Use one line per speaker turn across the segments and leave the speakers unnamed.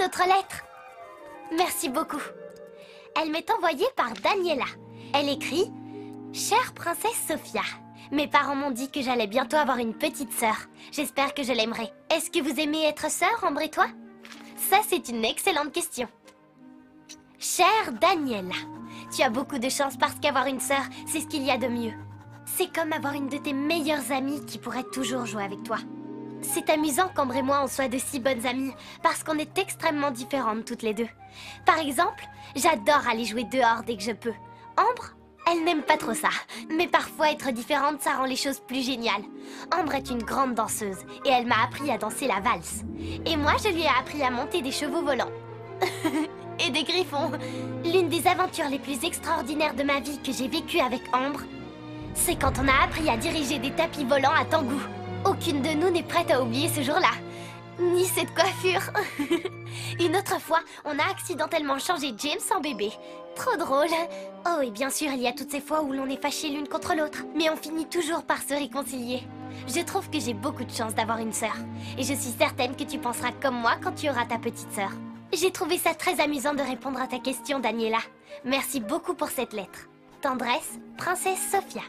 votre lettre. Merci beaucoup. Elle m'est envoyée par Daniela. Elle écrit Chère princesse Sophia, mes parents m'ont dit que j'allais bientôt avoir une petite sœur. J'espère que je l'aimerai. Est-ce que vous aimez être sœur, Ambre Ça, c'est une excellente question. Chère Daniela, tu as beaucoup de chance parce qu'avoir une sœur, c'est ce qu'il y a de mieux. C'est comme avoir une de tes meilleures amies qui pourrait toujours jouer avec toi. C'est amusant qu'Ambre et moi on soit de si bonnes amies parce qu'on est extrêmement différentes toutes les deux. Par exemple, j'adore aller jouer dehors dès que je peux. Ambre, elle n'aime pas trop ça. Mais parfois être différente, ça rend les choses plus géniales. Ambre est une grande danseuse et elle m'a appris à danser la valse. Et moi, je lui ai appris à monter des chevaux volants. et des griffons. L'une des aventures les plus extraordinaires de ma vie que j'ai vécue avec Ambre, c'est quand on a appris à diriger des tapis volants à Tangou. Aucune de nous n'est prête à oublier ce jour-là. Ni cette coiffure. Une autre fois, on a accidentellement changé James en bébé. Trop drôle. Oh, et bien sûr, il y a toutes ces fois où l'on est fâchés l'une contre l'autre. Mais on finit toujours par se réconcilier. Je trouve que j'ai beaucoup de chance d'avoir une sœur. Et je suis certaine que tu penseras comme moi quand tu auras ta petite sœur. J'ai trouvé ça très amusant de répondre à ta question, Daniela. Merci beaucoup pour cette lettre. Tendresse, Princesse Sophia.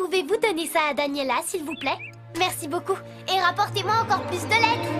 Pouvez-vous donner ça à Daniela, s'il vous plaît? Merci beaucoup. Et rapportez-moi encore plus de lettres.